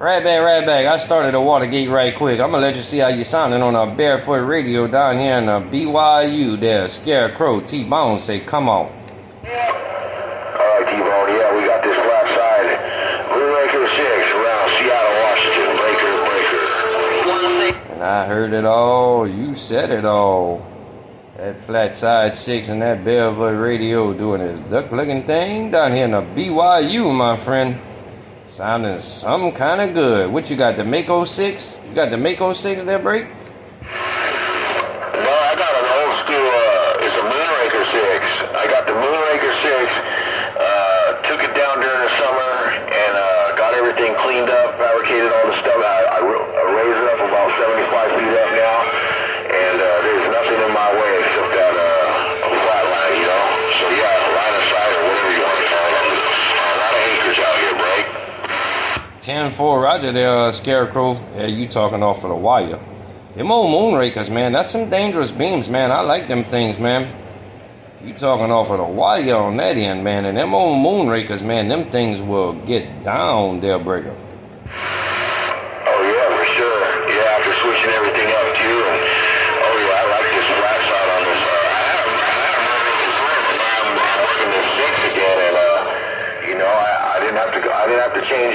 Right back, right back. I started a Watergate right quick. I'm gonna let you see how you sounding on a barefoot radio down here in the BYU there. Scarecrow T Bone say, come on. All right, T-Bone, yeah, we got this flat side. Moonraker 6 around Seattle, Washington. Breaker, breaker. And I heard it all. You said it all. That flat side six and that barefoot radio doing his duck looking thing down here in the BYU, my friend. Sounding some kind of good. What you got, the Mako 6? You got the Mako 6 there, Break? No, I got an old school, uh, it's a Moonraker 6. I got the Moonraker 6, uh, took it down during the summer and, uh, got everything cleaned up, fabricated all the stuff. I, I, ro- I raised it up about 75 feet up now, and, uh, there's nothing in my way except that, uh, flat line, you know? So yeah, line of sight or whatever you want to call it. A lot of acres out here, break. 10 4 Roger there, uh, Scarecrow. Yeah, you talking off of the wire. Them old Moonrakers, man, that's some dangerous beams, man. I like them things, man. You talking off of the wire on that end, man. And them old Moonrakers, man, them things will get down there, Breaker.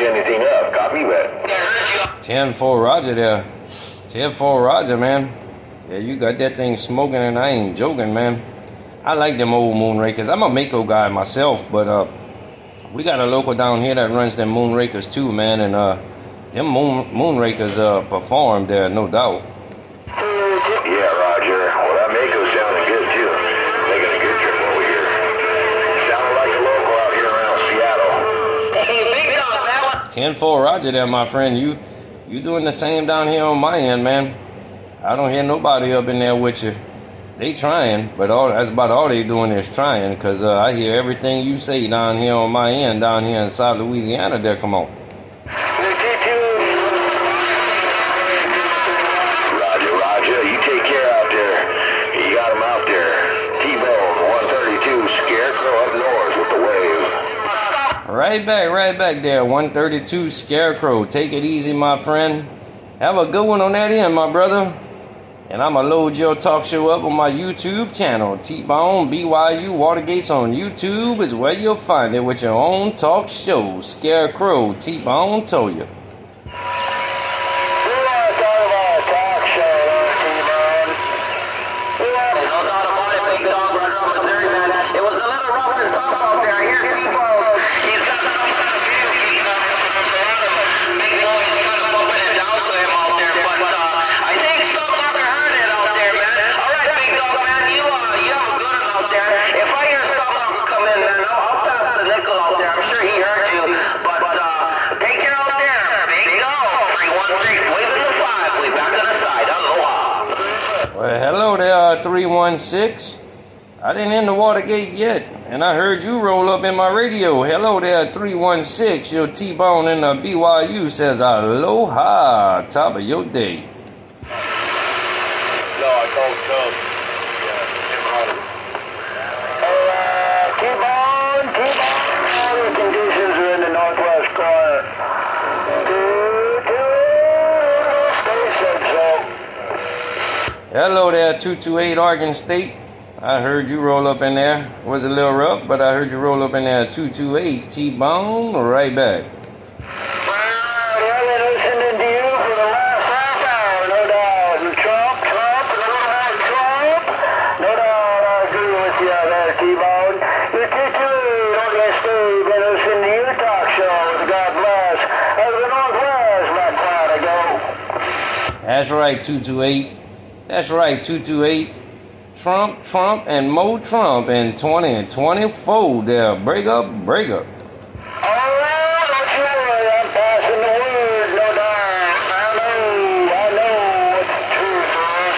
Anything up. Copy that. 10 4 Roger there. 10 4 Roger, man. Yeah, you got that thing smoking, and I ain't joking, man. I like them old Moonrakers. I'm a Mako guy myself, but uh, we got a local down here that runs them Moonrakers too, man, and uh, them moon, Moonrakers uh, perform there, no doubt. Seattle. 10 4 Roger there, my friend. You you doing the same down here on my end, man. I don't hear nobody up in there with you. They trying, but all that's about all they doing is trying, cause uh, I hear everything you say down here on my end, down here in South Louisiana. There, come on. Roger, Roger. You take care out there. You got him out there. T-Bone, 132, Scarecrow up north. Right back, right back there. 132 Scarecrow. Take it easy, my friend. Have a good one on that end, my brother. And I'ma load your talk show up on my YouTube channel. T-Bone BYU Watergates on YouTube is where you'll find it with your own talk show. Scarecrow T-Bone told you. Well, 316. I didn't end the Watergate yet, and I heard you roll up in my radio. Hello there, 316. Your T-Bone in the BYU says aloha, top of your day. I called Cubs. Yeah. Uh, T-Bone, T-Bone. Hello there, 228 Oregon State. I heard you roll up in there. Was a little rough, but I heard you roll up in there, 228 T-Bone, right back. That's right, 228. That's right, 228. Trump, Trump, and Mo Trump in 20 and 24 there. Break up, break up right, don't you worry. I'm passing the word, no doubt. I know, I know what the truth is.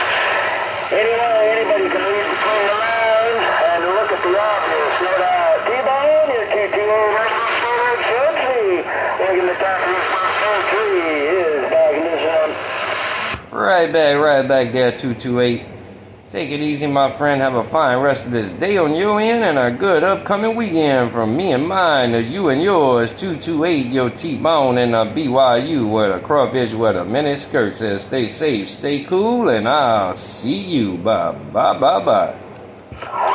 Anyway, anybody can read between the lines and look at the obvious, no doubt. T-Bone, you're TTO regular storage country. Looking at that country is back in this one. Right back, right back there, 228. Take it easy, my friend. Have a fine rest of this day on your end and a good upcoming weekend from me and mine to you and yours. 228, your T-Bone and a BYU where the crawfish where the mini skirt says stay safe, stay cool, and I'll see you. Bye, bye, bye, bye.